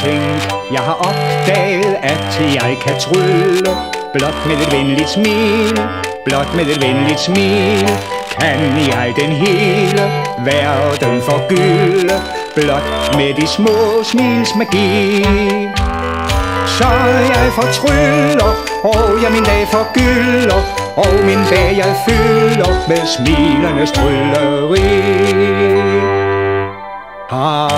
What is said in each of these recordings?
Tænk, jeg har opdaget, at jeg kan trylle. Blot med et venligt smil, blot med et venligt smil Kan jeg den hele verden forgylde. Blot med de små smils magi. Så jeg fortryller, og jeg min dag forgylder Og min dag jeg fylder med smilernes trylleri har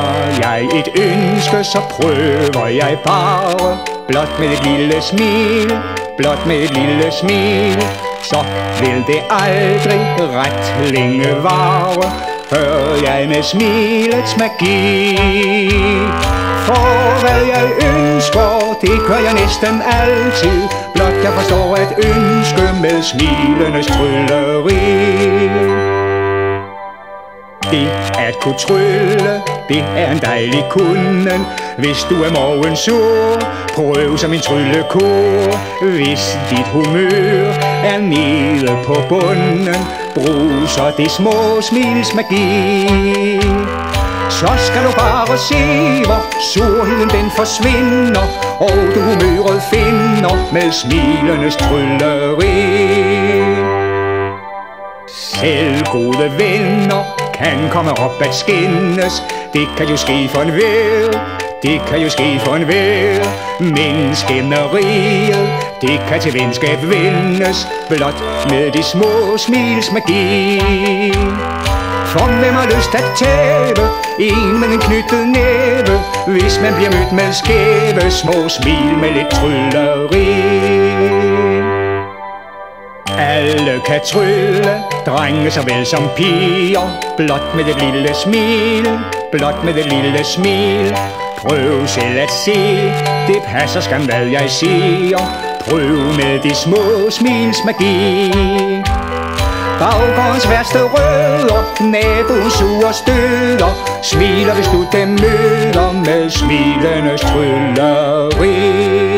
jeg et ønske, så prøver jeg bare. Blot med et lille smil, blot med et lille smil Så vil det aldrig ret længe vare. Før jeg med smilets magi. For hvad jeg ønsker, det gør jeg næsten altid. Blot jeg forstår at ønske med smilenes trylleri det at kunne trylle, det er en dejlig kunden Hvis du er morgen sur, prøv som en tryllekur Hvis dit humør er nede på bunden. Brug så det små smils magi så skal du bare se, hvor surheden den forsvinder Og du humøret finder med smilenes trylleri. Selv gode venner kan komme op at skinnes Det kan jo ske for en vær det kan jo ske for en vær Men skænderiet, det kan til venskab vendes Blot med de små smils magi. For hvem har lyst at tæve En med en knyttet næve? Hvis man bliver mødt med skæve Små smil med lidt trylleri kan trylle, drenge såvel som piger. Blot med det lille smil, blot med det lille smil. Prøv selv at se, det passer skam hvad jeg siger. Prøv med de små smils magi. Baggårdens værste rødder, naboens sure støder Smiler hvis du dem møder med smilenes trylleri.